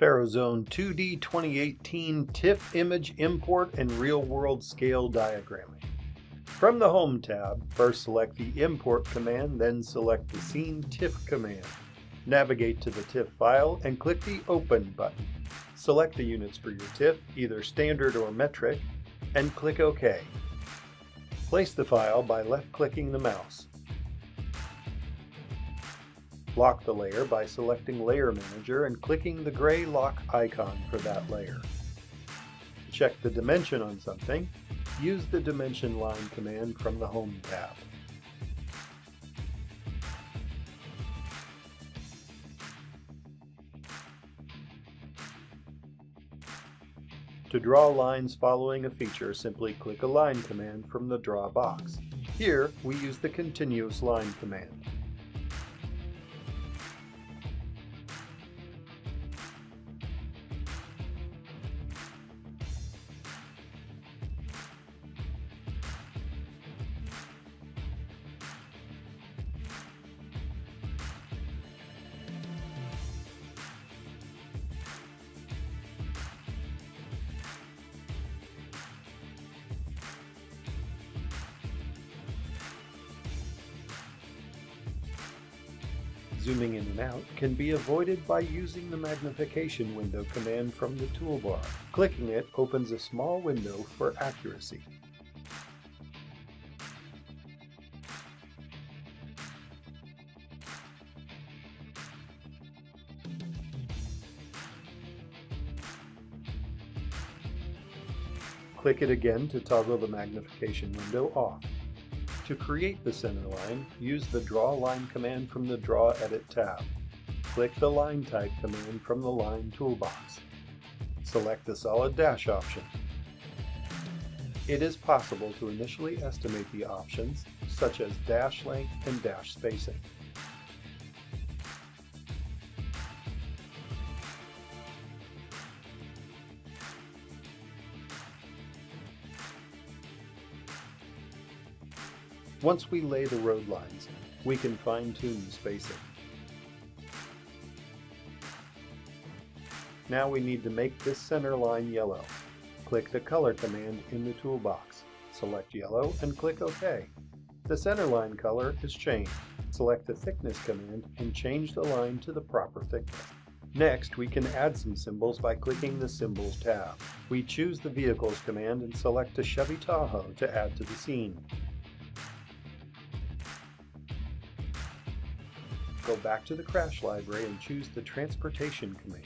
FARO Zone 2D 2018 TIFF image import and real-world scale diagramming. From the Home tab, first select the Import command, then select the Scene TIFF command. Navigate to the TIFF file and click the Open button. Select the units for your TIFF, either standard or metric, and click OK. Place the file by left-clicking the mouse. Lock the layer by selecting Layer Manager and clicking the gray lock icon for that layer. Check the dimension on something, use the Dimension Line command from the Home tab. To draw lines following a feature, simply click a line command from the Draw box. Here, we use the Continuous Line command. Zooming in and out can be avoided by using the magnification window command from the toolbar. Clicking it opens a small window for accuracy. Click it again to toggle the magnification window off. To create the center line, use the Draw Line command from the Draw Edit tab. Click the Line Type command from the Line toolbox. Select the Solid Dash option. It is possible to initially estimate the options, such as dash length and dash spacing. Once we lay the road lines, we can fine-tune the spacing. Now we need to make this center line yellow. Click the Color command in the toolbox. Select Yellow and click OK. The center line color is changed. Select the Thickness command and change the line to the proper thickness. Next, we can add some symbols by clicking the Symbols tab. We choose the Vehicles command and select a Chevy Tahoe to add to the scene. Go back to the crash library and choose the Transportation command.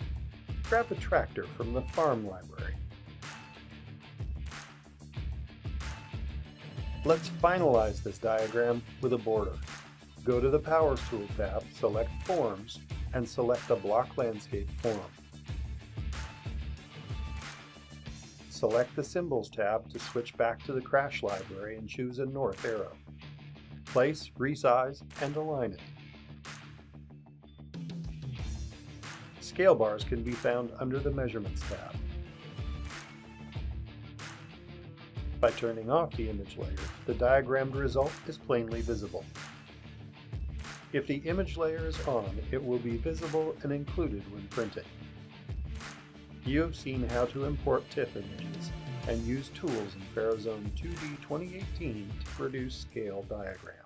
Grab a tractor from the Farm library. Let's finalize this diagram with a border. Go to the Powers Tool tab, select Forms, and select the Block Landscape form. Select the Symbols tab to switch back to the Crash library and choose a north arrow. Place, resize, and align it. Scale bars can be found under the Measurements tab. By turning off the image layer, the diagrammed result is plainly visible. If the image layer is on, it will be visible and included when printing. You have seen how to import TIFF images and use tools in FARO Zone 2D 2018 to produce scale diagrams.